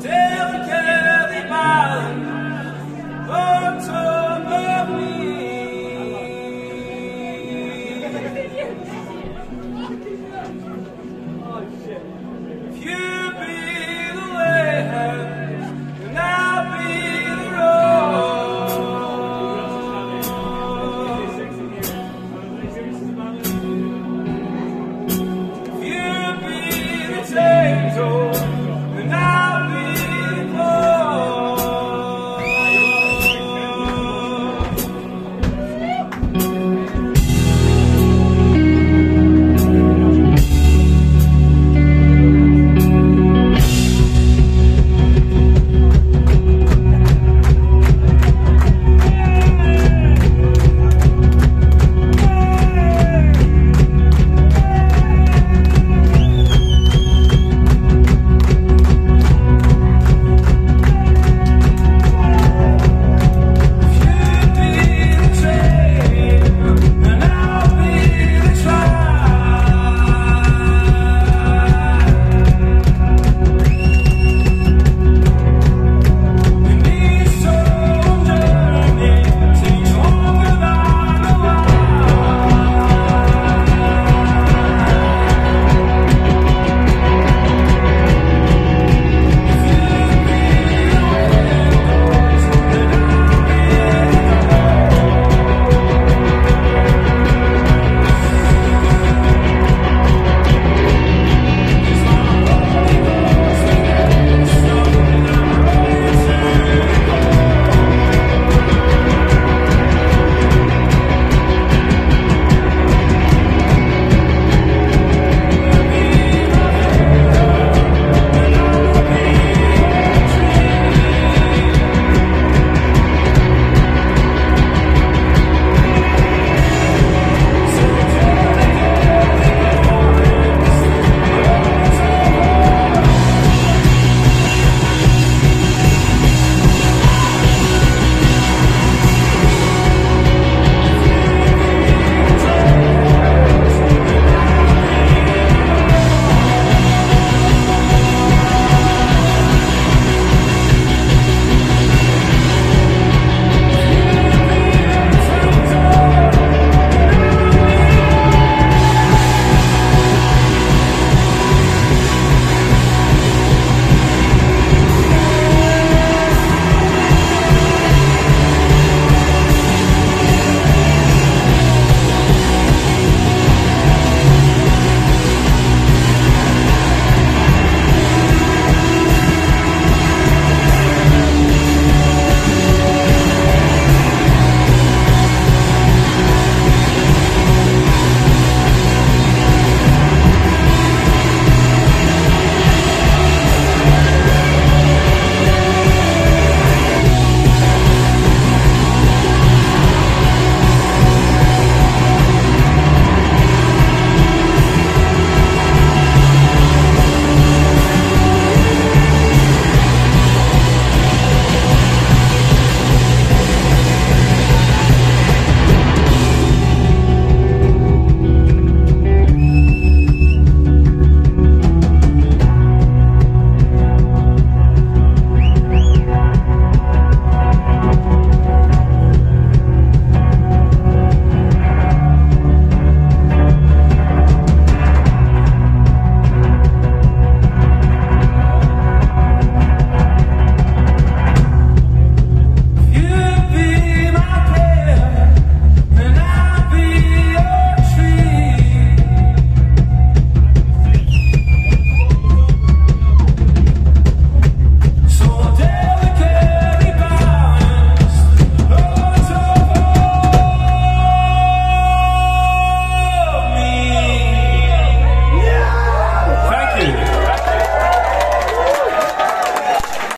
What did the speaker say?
day.